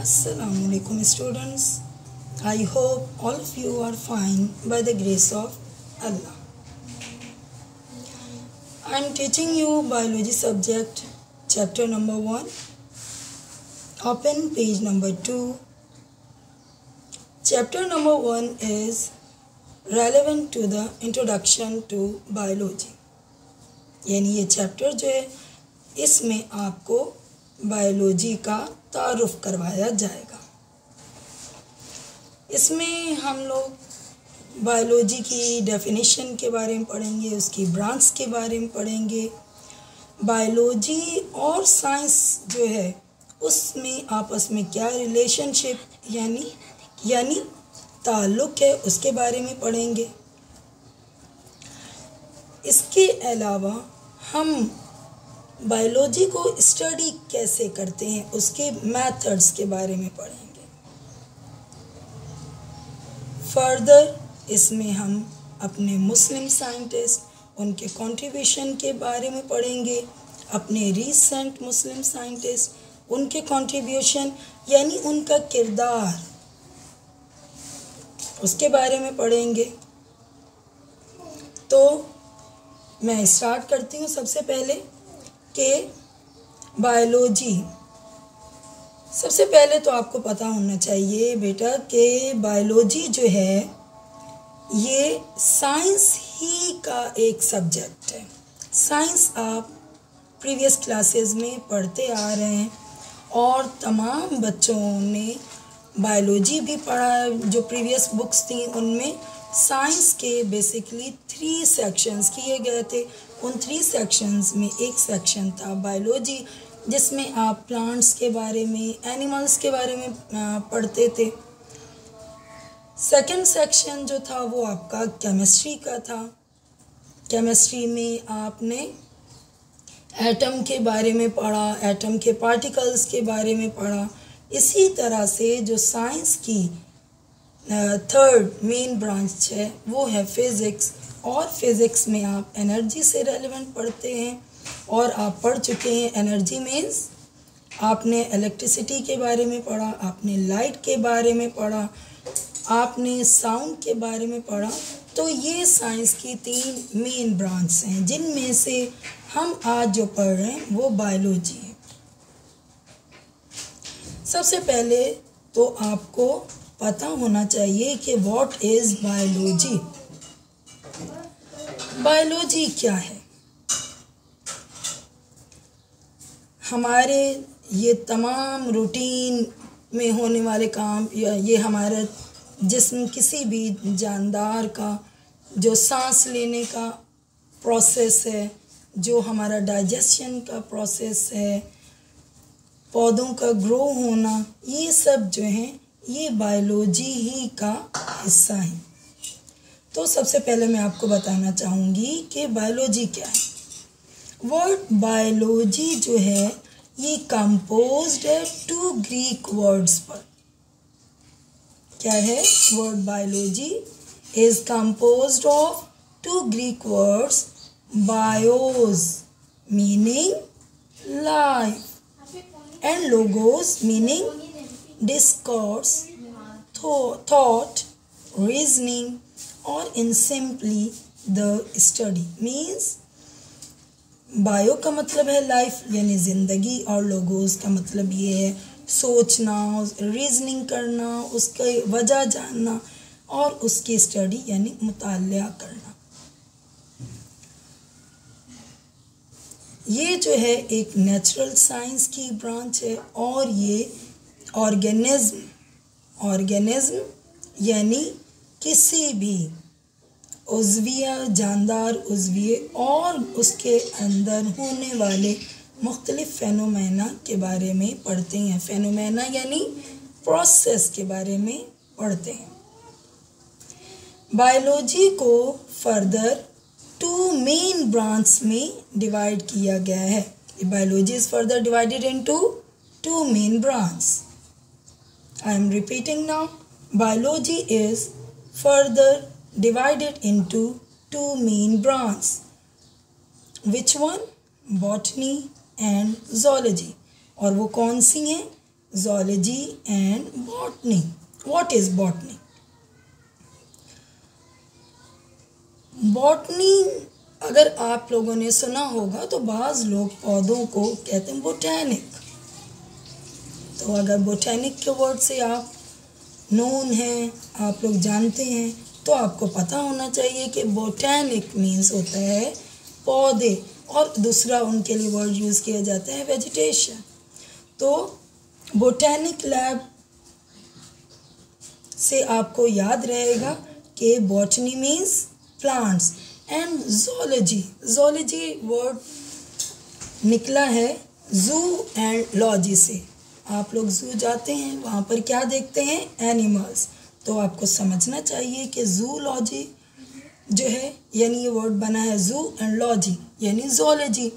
Assalamualaikum students. I hope all of you are fine by the grace of Allah. I am teaching you biology subject chapter number 1. Open page number 2. Chapter number 1 is relevant to the introduction to biology. यानी ये chapter जो है इसमें आपको biology का तारुफ करवाया जाएगा। इसमें हम लोग बायोलॉजी की डेफिनेशन के बारे में पढ़ेंगे, उसकी ब्रांच के बारे में पढ़ेंगे। बायोलॉजी और साइंस जो है, उसमें आपस में क्या रिलेशनशिप यानी यानी ताल्लुक़ है, उसके बारे में पढ़ेंगे। इसके अलावा हम बायोलॉजी को स्टडी कैसे करते हैं, उसके मेथड्स के बारे में पढ़ेंगे। फर्दर इसमें हम अपने मुस्लिम साइंटिस्ट उनके कंट्रीब्यूशन के बारे में पढ़ेंगे। अपने रीसेंट मुस्लिम साइंटिस्ट उनके कंट्रीब्यूशन यानी उनका किरदार। उसके बारे में पढ़ेंगे। तो मैं स्टार्ट करती हूँ सबसे पहले। कि बायोलॉजी सबसे पहले तो आपको पता होना चाहिए बेटा कि बायोलॉजी जो है, ये साइंस ही का एक सब्जेक्ट है। साइंस आप प्रीवियस क्लासेस में पढ़ते आ रहे हैं और तमाम बच्चों ने बायोलॉजी भी पढ़ा है। जो प्रीवियस बुक्स थी, उनमें साइंस के बेसिकली थ्री सेक्शंस किए गए थे। उन थ्री सेक्शंस में एक सेक्शन था बायोलॉजी जिसमें आप प्लांट्स के बारे में एनिमल्स के बारे में पढ़ते थे। सेकंड सेक्शन जो था वो आपका केमिस्ट्री का था। केमिस्ट्री में आपने एटम के बारे में पढ़ा एटम के पार्टिकल्स के बारे में पढ़ा। इसी तरह से जो साइंस की थर्ड मेन ब्रांच है, वो है फिज़िक्स और फिज़िक्स में आप एनर्जी से रेलिवेंट पढ़ते हैं और आप पढ़ चुके हैं एनर्जी मीन्स आपने इलेक्ट्रिसिटी के बारे में पढ़ा, आपने लाइट के बारे में पढ़ा, आपने साउंड के बारे में पढ़ा तो ये साइंस की तीन मेन ब्रांच हैं, जिनमें से हम आज जो पढ़ रहे हैं वो बायोलॉजी है। सबसे पहले तो आपको पता होना चाहिए कि व्हाट इज़ बायोलॉजी बायोलॉजी क्या है? हमारे ये तमाम रूटीन में होने वाले काम या ये हमारा जिसम किसी भी जानदार का, जो सांस लेने का प्रोसेस है, जो हमारा डाइजेशन का प्रोसेस है, पौधों का ग्रो होना, ये सब जो हैं, ये बायोलॉजी ही का हिस्सा है। तो सबसे पहले मैं आपको बताना चाहूँगी कि बायोलॉजी क्या है। वर्ड बायोलॉजी जो है ये कंपोज्ड है टू ग्रीक वर्ड्स पर। क्या है word biology is composed of two Greek words bios meaning life and logos meaning discourse thought reasoning, or in simply the study means bio का मतलब है लाइफ यानी ज़िंदगी और लोगोस का मतलब ये है सोचना रीजनिंग करना, उसका वजह जानना और उसकी स्टडी यानी मुताल करना। ये जो है एक नेचुरल साइंस की ब्रांच है और ये ऑर्गेनिज्म ऑर्गेनिज्म यानी किसी भी उजविया, जानदार उजविये और उसके अंदर होने वाले मुख्तलिफ़ फेनोमेना के बारे में पढ़ते हैं। फेनोमेना यानी प्रोसेस के बारे में पढ़ते हैं। बायोलॉजी को फर्दर टू मेन ब्रांच में डिवाइड किया गया है। Biology is further divided into two main branch I am repeating now biology is further divided into two main branches. Which one? Botany and zoology. और वो कौन सी हैं zoology and botany what is botany botany अगर आप लोगों ने सुना होगा तो बाज़ लोग पौधों को कहते हैं बोटैनिक तो अगर बोटैनिक के वर्ड से आप नोन हैं, आप लोग जानते हैं तो आपको पता होना चाहिए कि बोटैनिक मीन्स होता है पौधे और दूसरा उनके लिए वर्ड यूज़ किया जाता है वेजिटेशन तो बोटैनिक लैब से आपको याद रहेगा कि botany means plants and zoology zoology word निकला है जू एंड लॉजी से। आप लोग जू जाते हैं, वहाँ पर क्या देखते हैं? एनिमल्स तो आपको समझना चाहिए कि जू लॉजी जो है, यानी ये वर्ड बना है जू एंड लॉजी यानी जोलॉजी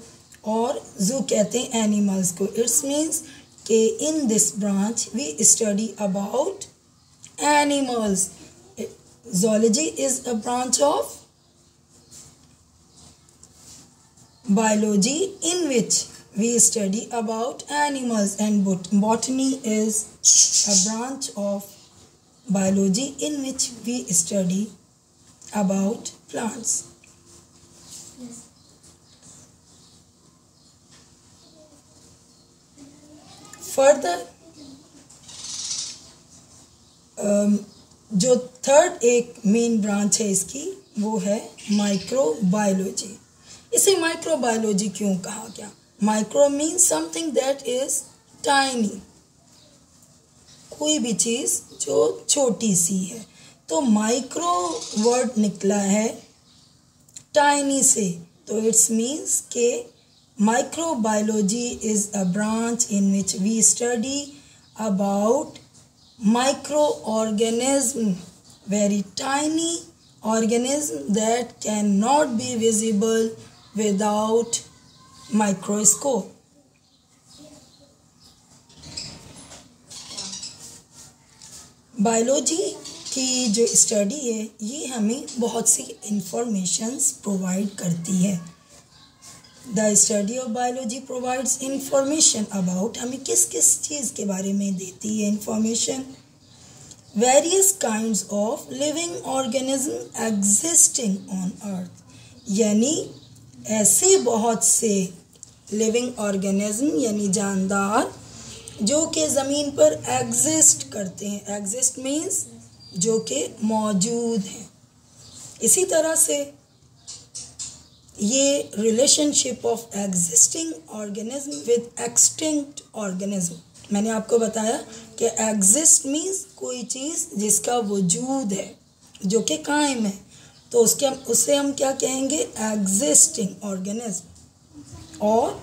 और जू कहते हैं एनिमल्स को। इट्स मीन्स कि in this branch we study about animals zoology is a branch of biology in which we study about animals and bot botany is a branch of biology in which we study about plants. Further, um, जो third एक main branch है इसकी वो है microbiology इसे microbiology क्यों कहा गया micro means something that is tiny कोई भी चीज़ जो छोटी सी है। तो माइक्रो वर्ड निकला है टाइनी से। तो इट्स मीन्स के microbiology is a branch in which we study about microorganism, very tiny organism that cannot be visible without microscope. Biology की जो स्टडी है, ये हमें बहुत सी इंफॉर्मेशंस प्रोवाइड करती है। The study of biology provides information about हमें किस किस चीज़ के बारे में देती है information various kind of living organism existing on earth यानी ऐसे बहुत से लिविंग ऑर्गेनिज्म यानी जानदार, जो कि ज़मीन पर एग्जिस्ट करते हैं। एग्जिस्ट मीन्स जो कि मौजूद हैं। इसी तरह से ये relationship of existing organism with extinct organism मैंने आपको बताया कि एग्जिस्ट मीन्स कोई चीज़ जिसका वजूद है, जो कि कायम है। तो उसके हम उससे हम क्या कहेंगे? एग्जिस्टिंग ऑर्गेनिज्म और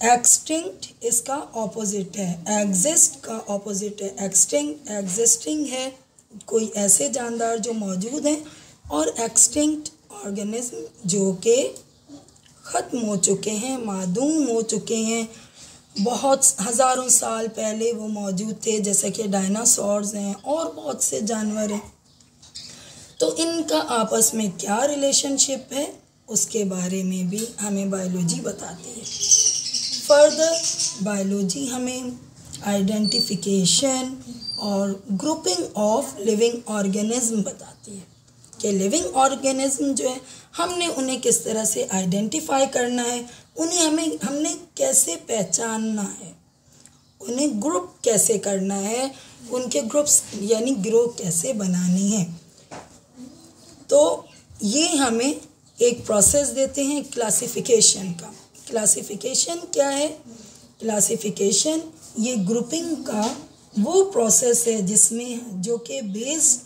एक्सटिंक्ट इसका ऑपोजिट है। एग्जिस्ट का ऑपोजिट है। एक्सटिंक्ट एग्जिस्टिंग है। कोई ऐसे जानदार जो मौजूद हैं। और एक्सटिंक्ट ऑर्गेनिज्म जो कि ख़त्म हो चुके हैं मादूम हो चुके हैं। बहुत हज़ारों साल पहले वो मौजूद थे, जैसे कि डायनासोर्स हैं और बहुत से जानवर हैं। तो इनका आपस में क्या रिलेशनशिप है, उसके बारे में भी हमें बायोलॉजी बताती है। फर्दर बायोलॉजी हमें आइडेंटिफिकेशन और ग्रुपिंग ऑफ़ लिविंग ऑर्गेनिज्म बताती है कि लिविंग ऑर्गेनिज्म जो है, हमने उन्हें किस तरह से आइडेंटिफाई करना है, उन्हें हमें, हमने कैसे पहचानना है, उन्हें ग्रुप कैसे करना है, उनके ग्रुप्स यानी ग्रोह कैसे बनानी है। तो ये हमें एक प्रोसेस देते हैं क्लासिफिकेशन का। क्लासिफिकेशन क्या है? क्लासिफिकेशन ये ग्रुपिंग का वो प्रोसेस है जिसमें जो कि बेस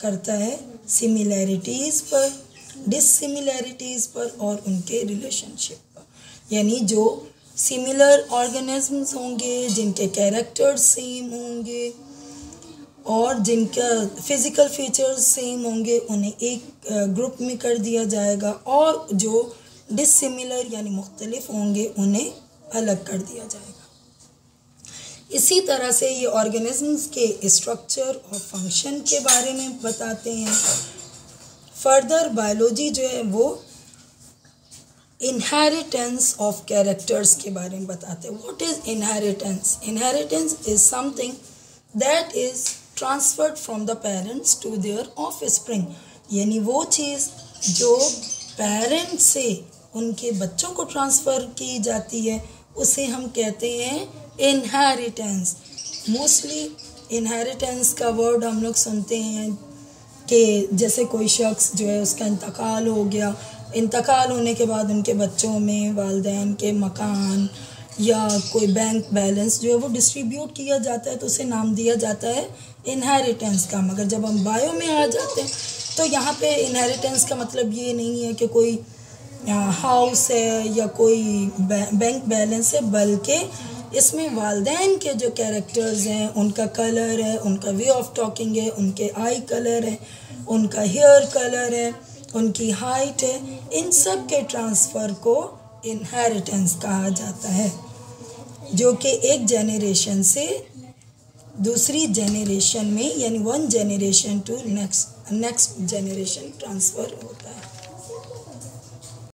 करता है सिमिलैरिटीज़ पर डिसिमिलैरिटीज़ पर और उनके रिलेशनशिप पर। यानी जो सिमिलर ऑर्गेनिजम्स होंगे, जिनके कैरेक्टर्स सेम होंगे और जिनका फ़िज़िकल फीचर्स सेम होंगे, उन्हें एक ग्रुप में कर दिया जाएगा और जो डिससिमिलर यानी मुख्तलिफ़ होंगे, उन्हें अलग कर दिया जाएगा। इसी तरह से ये ऑर्गेनिजम्स के स्ट्रक्चर और फ़ंक्शन के बारे में बताते हैं। फर्दर बायोलॉजी जो है, वो इनहेरिटेंस ऑफ़ कैरेक्टर्स के बारे में बताते हैं। What is inheritance inheritance is something that is transferred from the parents to their offspring यानी वो चीज़ जो पेरेंट्स से उनके बच्चों को ट्रांसफ़र की जाती है, उसे हम कहते हैं इनहेरिटेंस मोस्टली इनहेरिटेंस का वर्ड हम लोग सुनते हैं कि जैसे कोई शख्स जो है उसका इंतकाल हो गया। इंतकाल होने के बाद उनके बच्चों में वालदेन के मकान या कोई बैंक बैलेंस जो है वो डिस्ट्रीब्यूट किया जाता है तो उसे नाम दिया जाता है इनहेरिटेंस का। मगर जब हम बायो में आ जाते हैं तो यहाँ पे इनहेरिटेंस का मतलब ये नहीं है कि कोई हाउस है या कोई बैंक बैलेंस है, बल्कि इसमें वालदेन के जो कैरेक्टर्स हैं, उनका कलर है, उनका वे ऑफ़ टॉकिंग है, उनके आई कलर है, उनका हेयर कलर है, उनकी हाइट है, इन सब के ट्रांसफ़र को इनहेरिटेंस कहा जाता है। जो कि एक जेनरेशन से दूसरी जेनरेशन में, यानी one generation to next next generation transfer होता है।